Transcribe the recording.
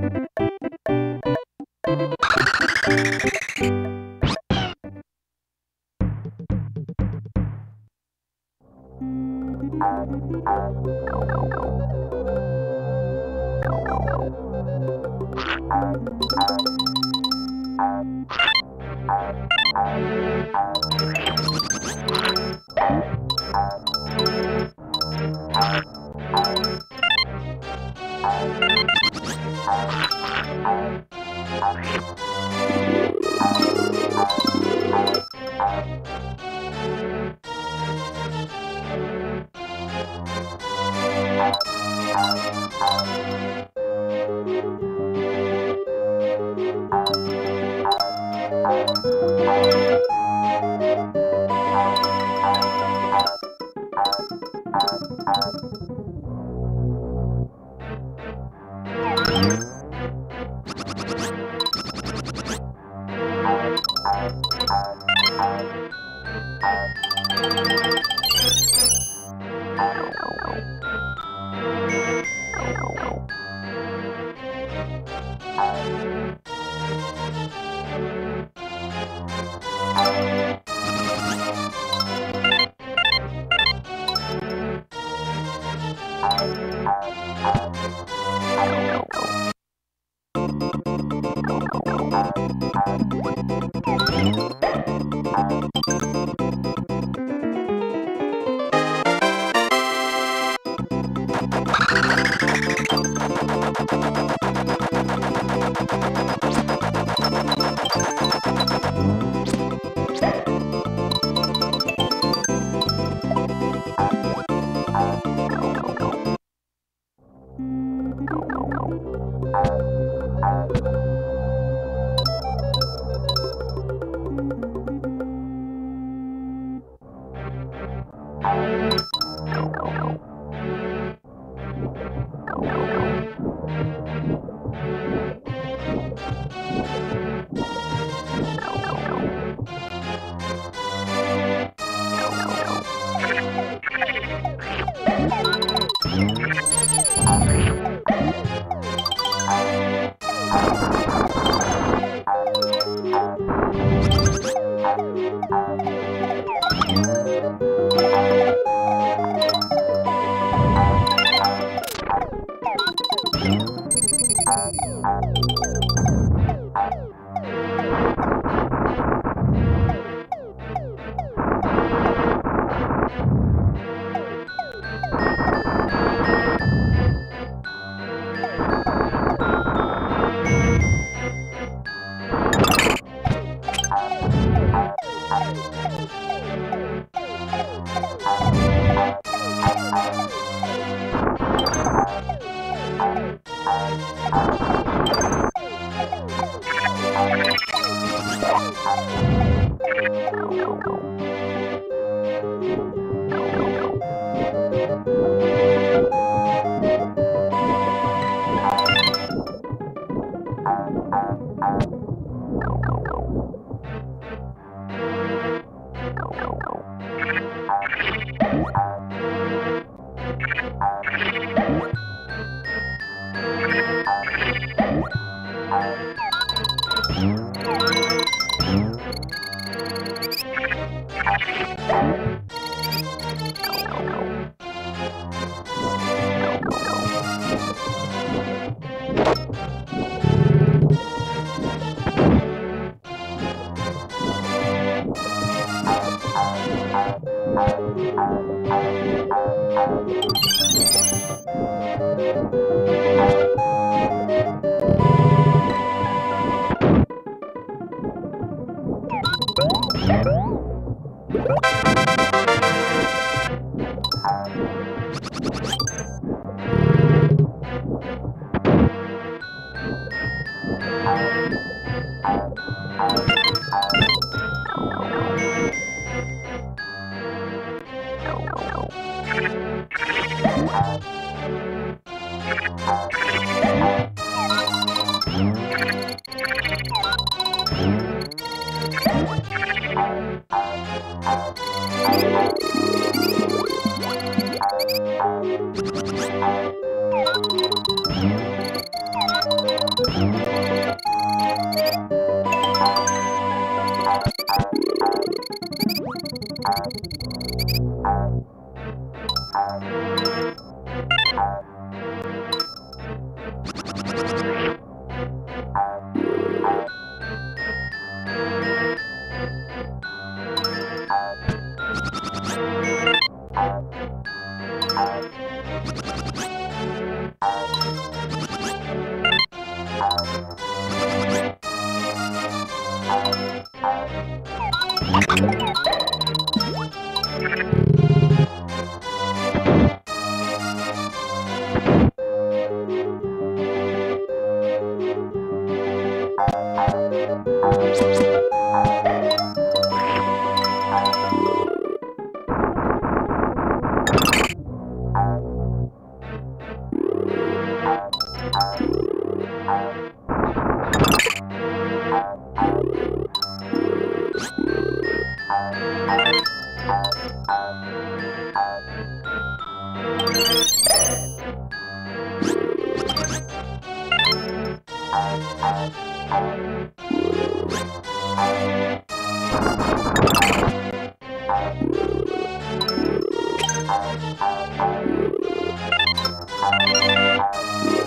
Thank Thank you. Oh, my God. Música Thank